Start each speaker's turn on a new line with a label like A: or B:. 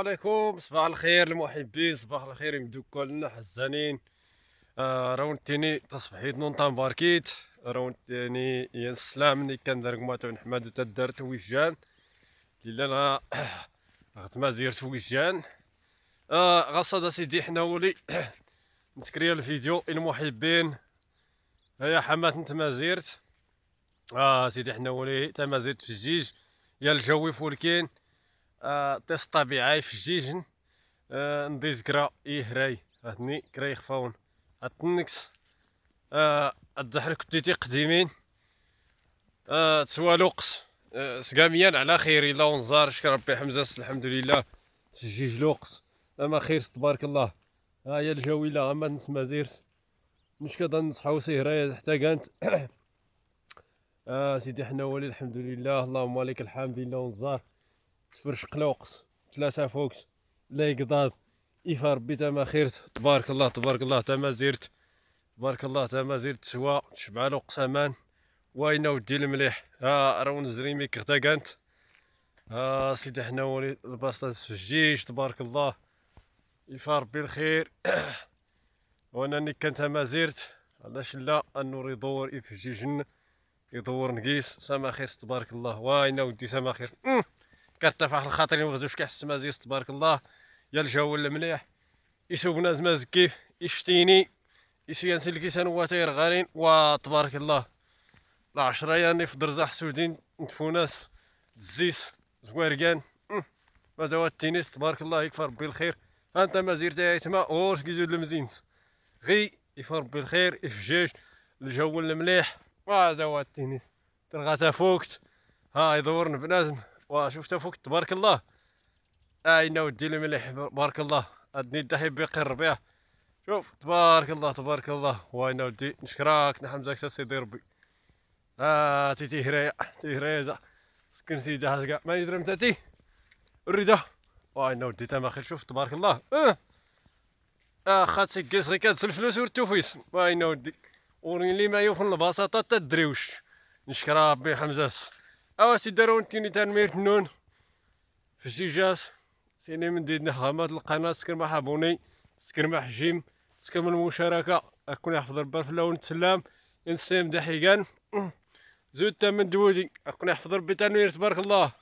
A: عليكم صباح الخير المحبين صباح الخير يمدو كلنا حزانين. آه راونتيني تصبحيت نونطا مباركيت راونتيني يا السلام ملي كندار كماتو نحمد تدارت ويجان. ليلا أنا غتما زيرت ويجان. آه غصد سيدي حنا ولي نسكريا الفيديو المحبين. هيا حمات نتما زيرت. آه سيدي حنا ولي تما زيرت في الجيج. يا الجو فولكين آه تيست طبيعي في الجيجن. آه نديز كرا يهراي فهمتني؟ كرا يخفاون التنكس آه الدحر كنتي قديمين. آه تسوالوقس آه سقاميان على خير. إلا ونزار. شكر ربي حمزة. الحمد لله. تجيج لوقس. أما خير تبارك الله. ها هي الجو الا غما نسمع زيرت. مش كذا نصحاو سهرايا حتى كانت آه سيدي حنا ولي الحمد لله. اللهم لك الحمد. لله ونزار. تفرش قلوقس ثلاثة فوكس لا يقضاض. إيفا ربي تما خير تبارك الله تبارك الله تما زيرت. تبارك الله تما زيرت. سوا تشبع له قسمان وين ودي المليح ها راه نزريمي كغتا كانت ها سيدي حنا ولي الباسطة في الجيش. تبارك الله. إيفا ربي الخير وأنا كنت ما زيرت. علاش لا؟ النور يدور في الجيجن يدور نقيس سما خير تبارك الله. واين ودي سما خير كترفع الخاطر ما غزوش كحس مازيس تبارك الله. يا الجو المليح يسوق ناس ماز كيف؟ يشتيني؟ يسو ينسل كيسان واتير غارين؟ وتبارك الله. لا عشرة يعني في درزاح سودين نتفو ناس. تزيس زوارقان ما دوا التنس تبارك الله يكفى ربي الخير. أنت ما زيرت يا يتما أورس كيزو المزينس. غي يكفى ربي الخير يفجاج الجو المليح وهذا هو التنس تلغى فوكت. ها يدورن بنازم وشفت فوق تبارك الله. اين ودي المليح بارك الله. أدني الدحي بيقر ربيع شوف تبارك الله تبارك الله. وين ودي نشكرك نحمزك سيدي ربي. آه تيتي هريا تي هريا سكن سيدي هذا ما يدري متى تي؟ الرضا وين ودي تما خير. شوف تبارك الله. آه. آه خات سكيس غي كتس الفلوس ورتوفيس وين ودي وريني لي ما يوفن البساطة تدريوش نشكر ربي حمزة. اوا سي دارو نتيني تنمير النون في السجاس سيني من ديدنا هامات القناة سكر ما حابوني سكر ما حجيم سكر من المشاركة أكون يحفظ ربي في اللون تسلام انسام دحيقان زود من دودي أكون يحفظ ربي تنوير تبارك الله